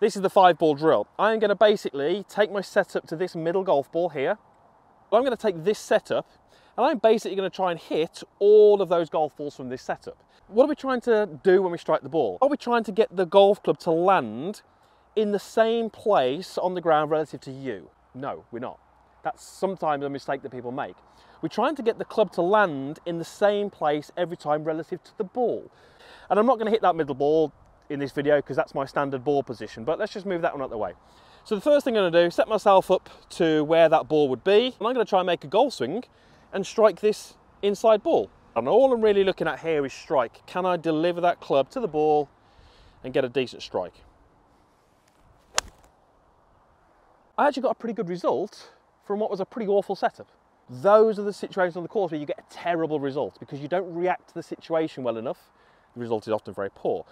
This is the five ball drill. I am going to basically take my setup to this middle golf ball here. I'm going to take this setup and I'm basically going to try and hit all of those golf balls from this setup. What are we trying to do when we strike the ball? Are we trying to get the golf club to land in the same place on the ground relative to you? No, we're not. That's sometimes a mistake that people make. We're trying to get the club to land in the same place every time relative to the ball. And I'm not going to hit that middle ball in this video because that's my standard ball position, but let's just move that one out the way. So the first thing I'm going to do, is set myself up to where that ball would be, and I'm going to try and make a golf swing and strike this inside ball. And all I'm really looking at here is strike. Can I deliver that club to the ball and get a decent strike? I actually got a pretty good result from what was a pretty awful setup. Those are the situations on the course where you get a terrible result because you don't react to the situation well enough. The result is often very poor.